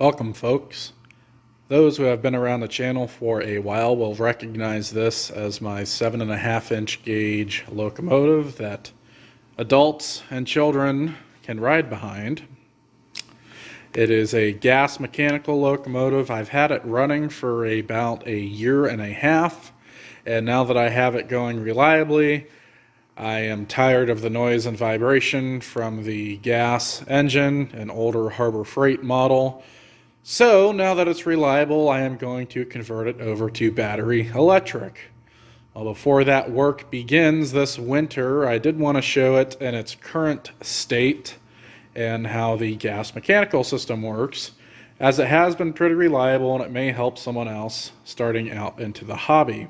Welcome folks. Those who have been around the channel for a while will recognize this as my seven and a half inch gauge locomotive that adults and children can ride behind. It is a gas mechanical locomotive. I've had it running for about a year and a half and now that I have it going reliably I am tired of the noise and vibration from the gas engine, an older Harbor Freight model. So now that it's reliable, I am going to convert it over to battery electric. Well, before that work begins this winter, I did want to show it in its current state and how the gas mechanical system works, as it has been pretty reliable and it may help someone else starting out into the hobby.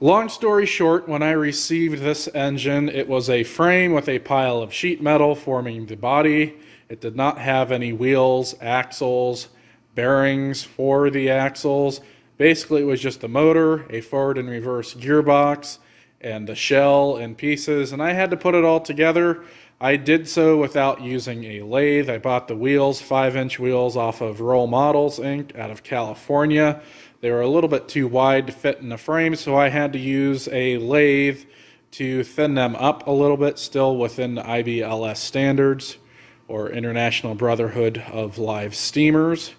Long story short, when I received this engine, it was a frame with a pile of sheet metal forming the body. It did not have any wheels, axles, bearings for the axles. Basically, it was just the motor, a forward and reverse gearbox, and the shell and pieces, and I had to put it all together. I did so without using a lathe. I bought the wheels, 5 inch wheels, off of Roll Models Inc. out of California. They were a little bit too wide to fit in the frame, so I had to use a lathe to thin them up a little bit, still within the IBLS standards or International Brotherhood of Live Steamers.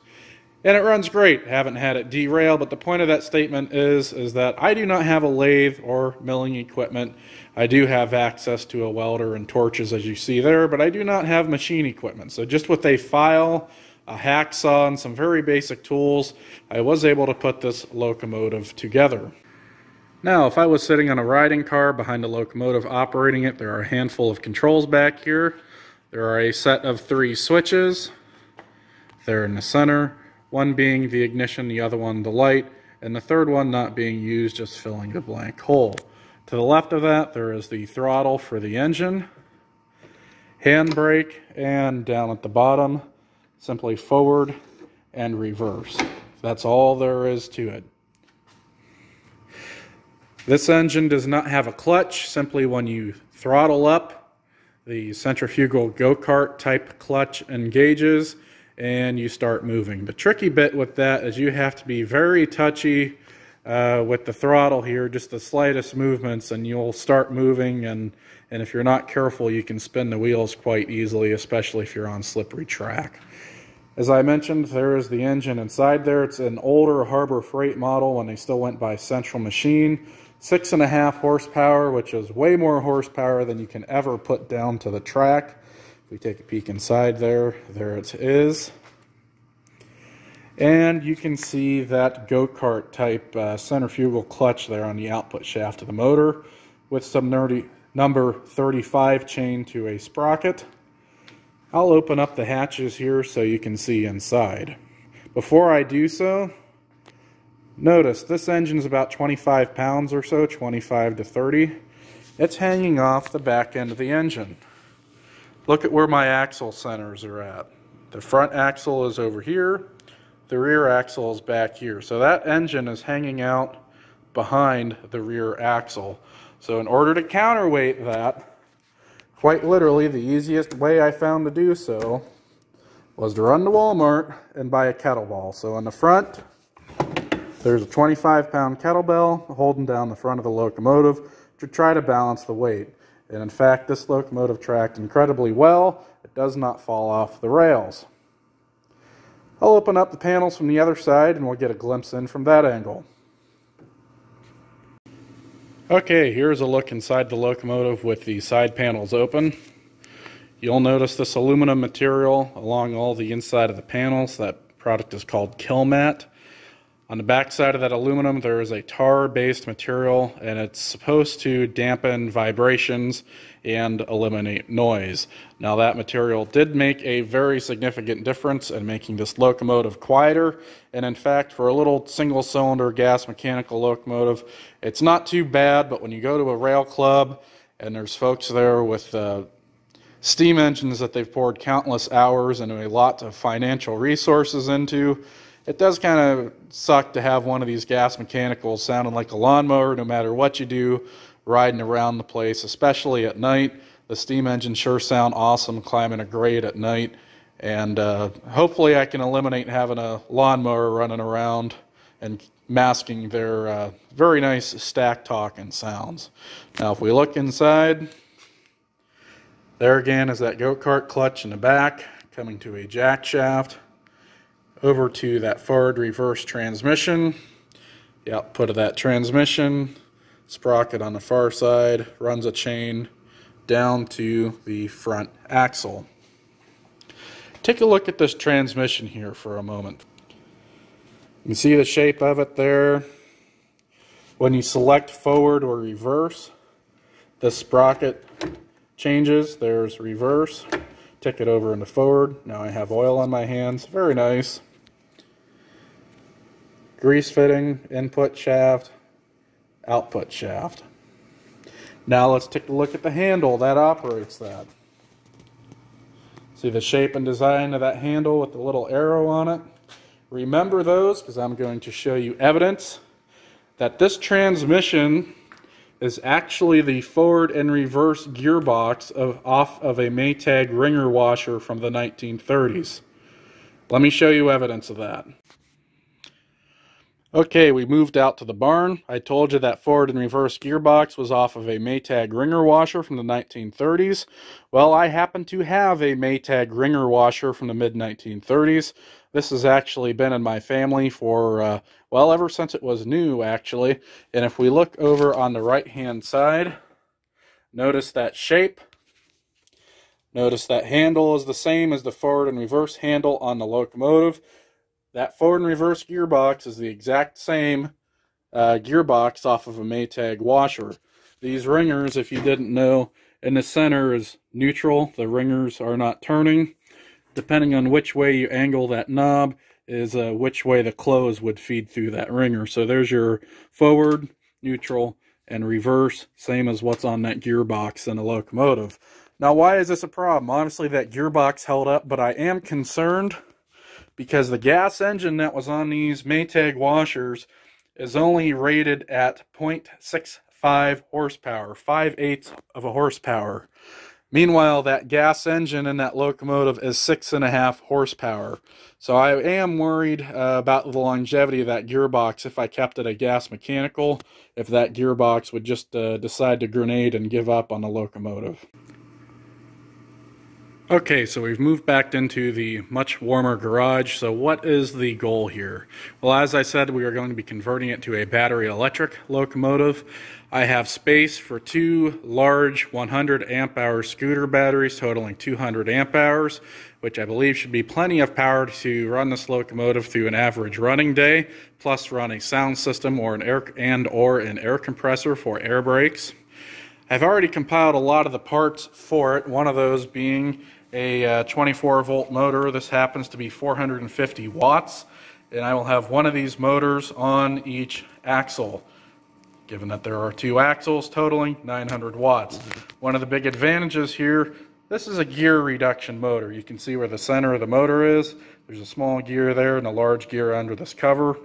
And it runs great. Haven't had it derail, but the point of that statement is is that I do not have a lathe or milling equipment. I do have access to a welder and torches as you see there, but I do not have machine equipment. So just with a file a hacksaw, and some very basic tools, I was able to put this locomotive together. Now, if I was sitting on a riding car behind a locomotive operating it, there are a handful of controls back here. There are a set of three switches. They're in the center, one being the ignition, the other one the light, and the third one not being used, just filling the blank hole. To the left of that, there is the throttle for the engine, handbrake, and down at the bottom, simply forward and reverse. That's all there is to it. This engine does not have a clutch. Simply when you throttle up, the centrifugal go-kart type clutch engages and you start moving. The tricky bit with that is you have to be very touchy uh, with the throttle here, just the slightest movements and you'll start moving and, and if you're not careful you can spin the wheels quite easily, especially if you're on slippery track. As I mentioned, there is the engine inside there. It's an older Harbor Freight model when they still went by Central Machine. Six and a half horsepower, which is way more horsepower than you can ever put down to the track. If we take a peek inside there, there it is. And you can see that go-kart type uh, centrifugal clutch there on the output shaft of the motor with some nerdy number 35 chain to a sprocket. I'll open up the hatches here so you can see inside. Before I do so, notice this engine is about 25 pounds or so, 25 to 30. It's hanging off the back end of the engine. Look at where my axle centers are at. The front axle is over here, the rear axle is back here. So that engine is hanging out behind the rear axle. So in order to counterweight that, quite literally, the easiest way I found to do so was to run to Walmart and buy a kettlebell. So on the front, there's a 25 pound kettlebell holding down the front of the locomotive to try to balance the weight. And in fact, this locomotive tracked incredibly well. It does not fall off the rails. I'll open up the panels from the other side and we'll get a glimpse in from that angle. Okay, here's a look inside the locomotive with the side panels open. You'll notice this aluminum material along all the inside of the panels. That product is called Kilmat. On the back side of that aluminum, there is a tar-based material, and it's supposed to dampen vibrations and eliminate noise. Now, that material did make a very significant difference in making this locomotive quieter, and in fact, for a little single-cylinder gas mechanical locomotive, it's not too bad, but when you go to a rail club and there's folks there with uh, steam engines that they've poured countless hours and a lot of financial resources into, it does kind of suck to have one of these gas mechanicals sounding like a lawnmower no matter what you do riding around the place, especially at night. The steam engines sure sound awesome climbing a grade at night, And uh, hopefully I can eliminate having a lawnmower running around and masking their uh, very nice stack talk and sounds. Now if we look inside, there again is that go-kart clutch in the back coming to a jack shaft over to that forward reverse transmission. The output of that transmission, sprocket on the far side, runs a chain down to the front axle. Take a look at this transmission here for a moment. You see the shape of it there. When you select forward or reverse, the sprocket changes. There's reverse. Tick it over into forward. Now I have oil on my hands. Very nice. Grease fitting, input shaft, output shaft. Now let's take a look at the handle that operates that. See the shape and design of that handle with the little arrow on it? Remember those because I'm going to show you evidence that this transmission is actually the forward and reverse gearbox of, off of a Maytag wringer washer from the 1930s. Let me show you evidence of that. Okay, we moved out to the barn. I told you that forward and reverse gearbox was off of a Maytag wringer washer from the 1930s. Well, I happen to have a Maytag wringer washer from the mid-1930s. This has actually been in my family for, uh, well, ever since it was new, actually. And if we look over on the right-hand side, notice that shape. Notice that handle is the same as the forward and reverse handle on the locomotive. That forward and reverse gearbox is the exact same uh, gearbox off of a Maytag washer. These wringers, if you didn't know, in the center is neutral. The wringers are not turning. Depending on which way you angle that knob is uh, which way the clothes would feed through that wringer. So there's your forward, neutral, and reverse, same as what's on that gearbox in a locomotive. Now, why is this a problem? Honestly, that gearbox held up, but I am concerned because the gas engine that was on these Maytag washers is only rated at 0.65 horsepower, 5 eighths of a horsepower. Meanwhile, that gas engine in that locomotive is six and a half horsepower. So I am worried uh, about the longevity of that gearbox if I kept it a gas mechanical, if that gearbox would just uh, decide to grenade and give up on the locomotive. Okay, so we've moved back into the much warmer garage. So what is the goal here? Well, as I said, we are going to be converting it to a battery electric locomotive. I have space for two large 100 amp hour scooter batteries totaling 200 amp hours, which I believe should be plenty of power to run this locomotive through an average running day, plus run a sound system or an air and or an air compressor for air brakes. I've already compiled a lot of the parts for it, one of those being a uh, 24 volt motor. This happens to be 450 watts and I will have one of these motors on each axle given that there are two axles totaling 900 watts. One of the big advantages here, this is a gear reduction motor. You can see where the center of the motor is. There's a small gear there and a large gear under this cover.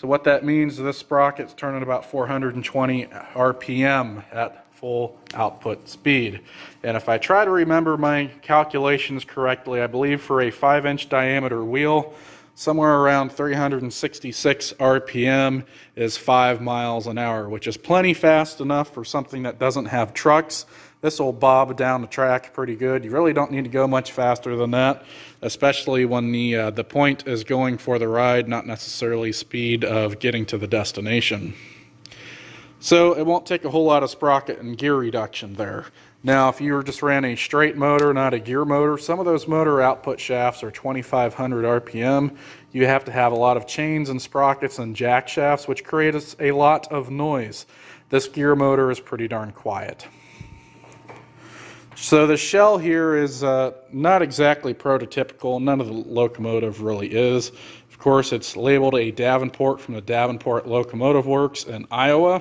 So what that means this sprocket's turning about 420 RPM at full output speed. And if I try to remember my calculations correctly, I believe for a 5 inch diameter wheel, somewhere around 366 RPM is 5 miles an hour, which is plenty fast enough for something that doesn't have trucks. This will bob down the track pretty good. You really don't need to go much faster than that, especially when the, uh, the point is going for the ride, not necessarily speed of getting to the destination. So it won't take a whole lot of sprocket and gear reduction there. Now, if you were just ran a straight motor, not a gear motor, some of those motor output shafts are 2500 RPM. You have to have a lot of chains and sprockets and jack shafts, which creates a lot of noise. This gear motor is pretty darn quiet. So the shell here is uh, not exactly prototypical. None of the locomotive really is. Of course, it's labeled a Davenport from the Davenport Locomotive Works in Iowa.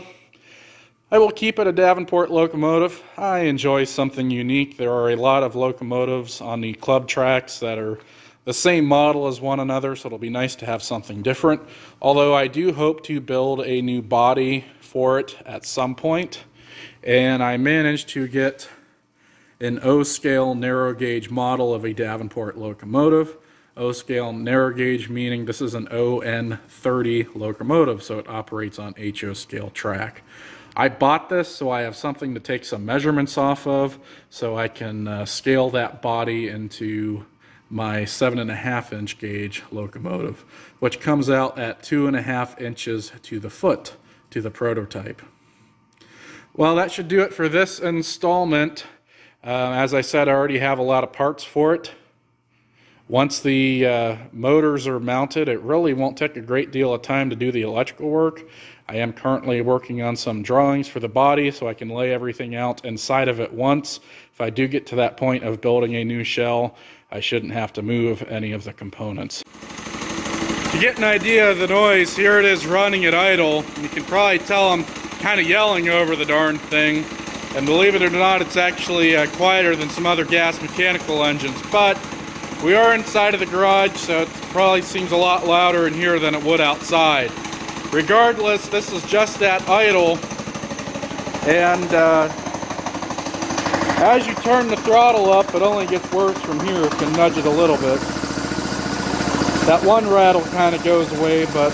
I will keep it a Davenport locomotive. I enjoy something unique. There are a lot of locomotives on the club tracks that are the same model as one another, so it'll be nice to have something different. Although I do hope to build a new body for it at some point. And I managed to get an O-scale narrow gauge model of a Davenport locomotive. O-scale narrow gauge meaning this is an ON30 locomotive, so it operates on HO scale track. I bought this so I have something to take some measurements off of so I can uh, scale that body into my seven and a half inch gauge locomotive, which comes out at two and a half inches to the foot to the prototype. Well, that should do it for this installment. Uh, as I said, I already have a lot of parts for it. Once the uh, motors are mounted, it really won't take a great deal of time to do the electrical work. I am currently working on some drawings for the body so I can lay everything out inside of it once. If I do get to that point of building a new shell, I shouldn't have to move any of the components. To get an idea of the noise, here it is running at idle. You can probably tell I'm kind of yelling over the darn thing. And believe it or not, it's actually uh, quieter than some other gas mechanical engines. But we are inside of the garage, so it probably seems a lot louder in here than it would outside. Regardless, this is just that idle, and uh, as you turn the throttle up, it only gets worse from here. It can nudge it a little bit. That one rattle kind of goes away, but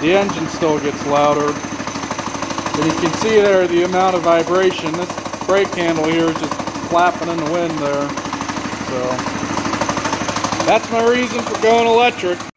the engine still gets louder. And you can see there the amount of vibration. This brake handle here is just flapping in the wind there. So that's my reason for going electric.